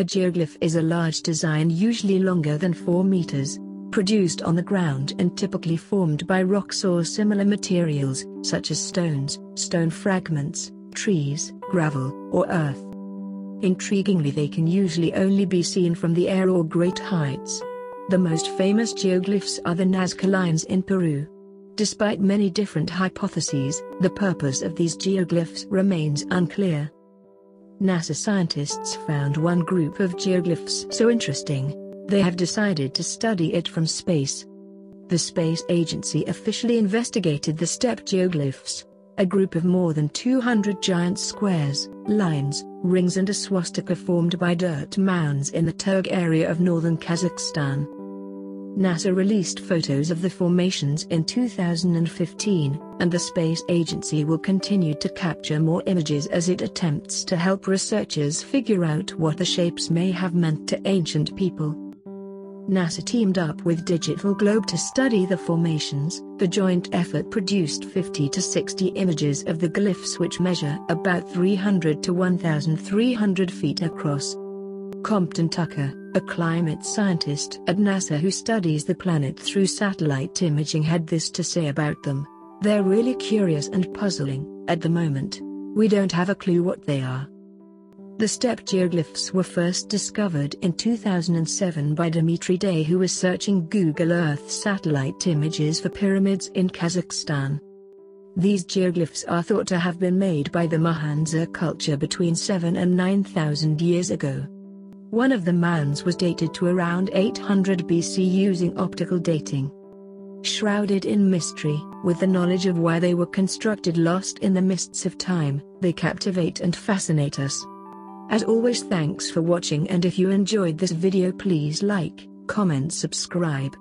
A geoglyph is a large design usually longer than 4 meters, produced on the ground and typically formed by rocks or similar materials, such as stones, stone fragments, trees, gravel, or earth. Intriguingly they can usually only be seen from the air or great heights. The most famous geoglyphs are the Nazca lines in Peru. Despite many different hypotheses, the purpose of these geoglyphs remains unclear. NASA scientists found one group of geoglyphs so interesting, they have decided to study it from space. The space agency officially investigated the steppe geoglyphs, a group of more than 200 giant squares, lines, rings and a swastika formed by dirt mounds in the Turgai area of northern Kazakhstan. NASA released photos of the formations in 2015, and the space agency will continue to capture more images as it attempts to help researchers figure out what the shapes may have meant to ancient people. NASA teamed up with Digital Globe to study the formations. The joint effort produced 50 to 60 images of the glyphs which measure about 300 to 1,300 feet across. Compton Tucker, a climate scientist at NASA who studies the planet through satellite imaging had this to say about them. They're really curious and puzzling, at the moment. We don't have a clue what they are. The steppe geoglyphs were first discovered in 2007 by Dimitri Dey who was searching Google Earth satellite images for pyramids in Kazakhstan. These geoglyphs are thought to have been made by the Mahandzhar culture between 7 and 9,000 years ago. One of the mounds was dated to around 800 BC using optical dating. Shrouded in mystery, with the knowledge of why they were constructed lost in the mists of time, they captivate and fascinate us. As always thanks for watching and if you enjoyed this video please like, comment subscribe.